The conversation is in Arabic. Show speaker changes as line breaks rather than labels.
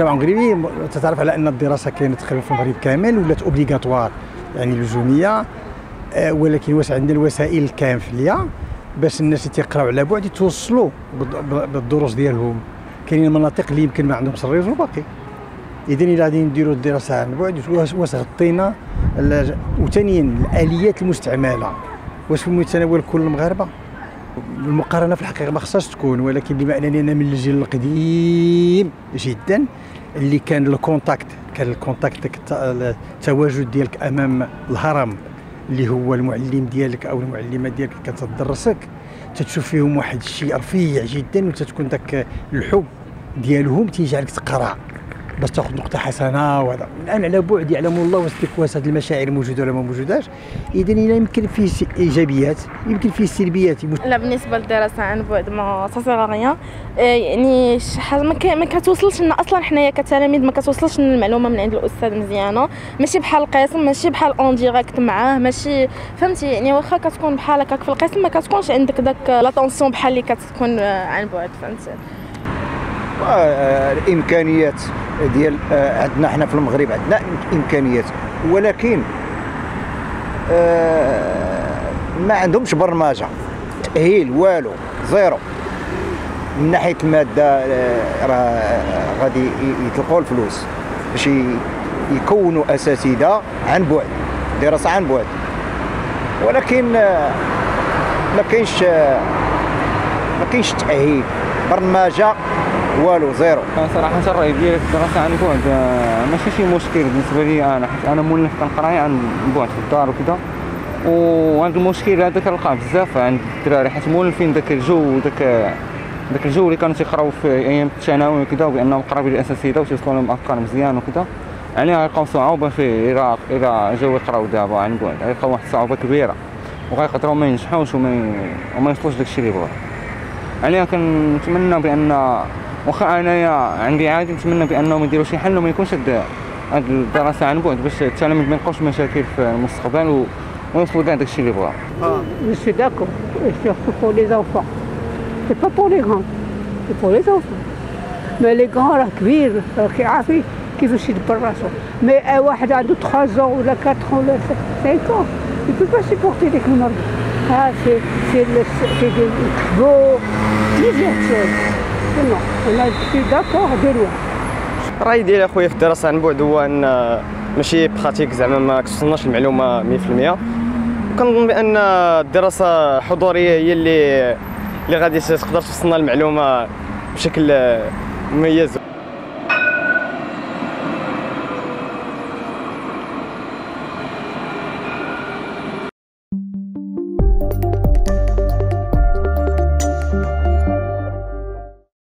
المجتمع المغربي تتعرف على أن الدراسة كانت تقريبا في المغرب كامل ولات obligatoire يعني لزوميه آه، ولكن واش عندنا الوسائل الكافيه باش الناس اللي تيقراو على بعد يتوصلوا بالد- بالدروس ديالهم. كاينين مناطق اللي يمكن ما عندهمش ال réseau باقي. اذا إلا غادي نديروا الدراسة عن بعد واش غطينا وثانيا الآليات المستعملة. واش في متناول كل المغاربه المقارنة في الحقيقة ما خصهاش تكون ولكن أنني أنا من الجيل القديم جدا اللي كان ال contact كان ال contact التواجد ديالك أمام الهرم اللي هو المعلم ديالك أو المعلمة ديالك اللي كتدرسك تتشوف فيهم واحد الشيء رفيع جدا وتتكون داك الحب ديالهم تيجعلك تقرأ. باش تاخذ نقطة حسنة وهذا. الآن على بعد يعلم الله واش ديك واش هذه المشاعر موجوده ولا ما موجوداش. اذا إلا يمكن فيه س- إيجابيات يمكن فيه سلبيات.
لا بالنسبة للدراسة عن بعد mais ça rien يعني شي حاجة ما كتوصلش لنا أصلا حنايا كتلاميذ ما كتوصلش لنا المعلومه من عند الأستاذ مزيانة. ماشي بحال القسم ماشي بحال en direct معاه ماشي فهمتي؟ يعني واخا كتكون بحال هكاك في القسم ما كتكونش عندك داك l'attention بحال اللي كتكون عن بعد فهمتي؟
آه، الإمكانيات. ديال آه، عندنا حنا في المغرب عندنا إمكانيات. ولكن آه، ما عندهمش برمجة تأهيل والو zéro. من ناحية المادة آه، راه غادي يطلقوا الفلوس باش يكونوا أساتذة عن بعد دراسة عن بعد. ولكن ما كاينش ما كاينش تأهيل برمجة والو زيرو.
صراحة الرأي ديالي في الدراسة عن بعد ماشي شي مشكل بالنسبة لي أنا حيت أنا مولف كنقراي عن بعد في الدار وكذا وهذا المشكل هذا كنلقاه بزاف عند الدراري حيت مولفين داك الجو وداك داك الجو اللي كانوا تيقراو في أيام الثانوي وكذا بانهم قرابين الاساتذه وتيوصلوا لهم أفكار مزيان وكذا يعني غيلقاو صعوبة فيه إلى إلى جاو يقراو دابا عن بعد غيلقاو واحد الصعوبه كبيرة وغيقدروا ما ينجحوش وما وما يوصلوش داكشي اللي بغاو يعني كنتمنى بأن واخا انايا عندي عادي نتمنى بانهم يديروا شي حل وما يكونش هاد الدراسة عن بعد باش التلاميذ ما يلقاوش مشاكل في المستقبل و- ويوصلوا كاع داكشي اللي بغاو
Je suis d'accord, et surtout pour les enfants. C'est pas pour les grands, c'est pour les enfants. Mais les grands راه كبير راه كيعرف كيفاش يدبر راسو. mais واحد عنده 3 ans ولا 4 ans ولا 5 ans, il peut pas ديك المرض. سي سي سي دي كبو plusieurs choses. Non, on a je suis.
الراي ديالي اخويا في الدراسة عن بعد هو أن ماشي براتيك زعما ما كتوصلناش المعلومة 100% كنظن بأن الدراسة الحضوريه هي اللي اللي غادي تقدر توصلنا المعلومة بشكل مميز